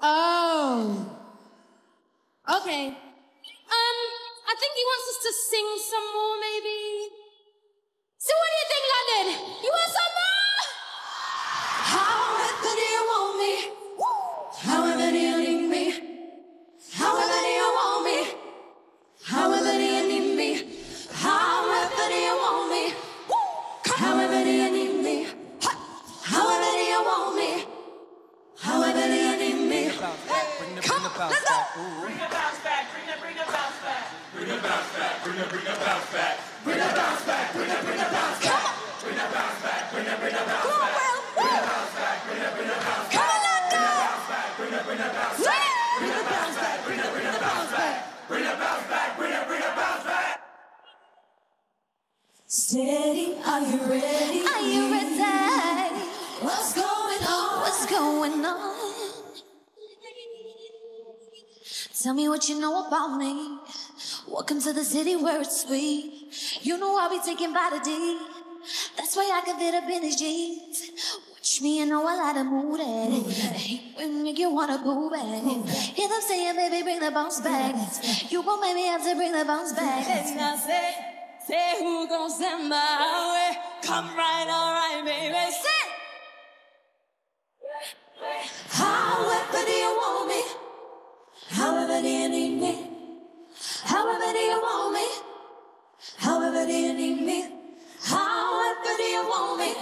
Oh. Okay. Um, I think he wants us to sing some more, maybe. Bring the, bring the bounce back. Ooh. Bring the bounce back, bring the, bring the bounce back. Bring the bounce back, bring the, bring the bounce back. Bring the bounce back, bring the, bring the bounce back. Bring the bounce back, bring the, bring the bounce Come on, back. Bring the bounce back, bring the, bring the bounce back. Come on, London. Bounce bring the, bring the bounce back. Bring the bounce back, bring the, bring the bounce back. Bring the bounce back, bring the, bring the bounce back. Steady, are you ready? Are you ready? What's going on? What's going on? Tell me what you know about me. Welcome to the city where it's sweet. You know I'll be taken by the D. That's why I can fit up in his jeans. Watch me and know a lot of mood. Hate when make you wanna go back. Hear them saying, baby, bring the bounce back. You won't make me have to bring the bounce back. I say, say who gon' send my way? Come right, alright, However do you need me? However do you want me? However do you need me? However do you want me?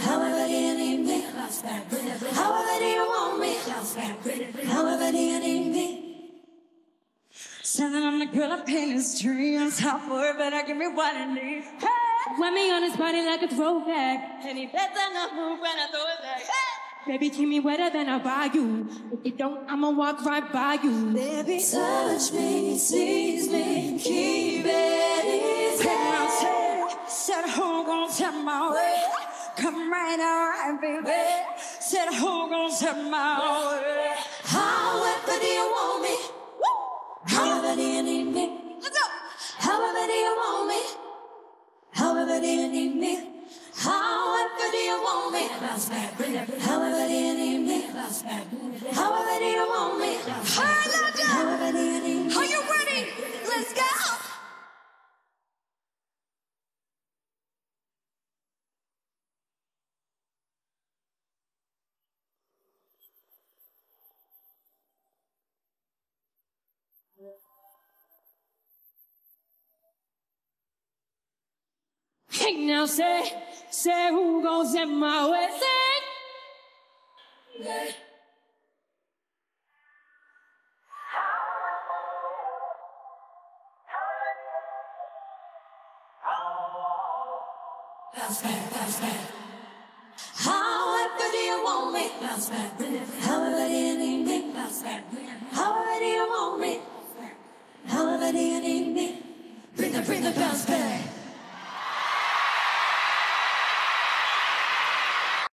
However do you need me? However do you want me? However do you need me? Standing on the girl up in his dreams. How for it, better give me what I need. Hey! Wet me on his body like a throwback. And he better not move when I throw it back. Hey! Baby, keep me wetter than a bayou. If you don't, I'ma walk right by you. Baby, touch me, seize me, keep it easy. Said who gon' tell my way? Come right, alright, baby. Said who gon' tell my way? However do you want me? However do you need me? Let's go. However do you want me? However do you need me? You want me? However do you need me? However do you want me? However do you need me? Are you ready? Let's go. Now say, say who goes in my way? Sing. However do you want me? However do you need me? However do you want me? Do you need me? Bring the, bring the bounce back.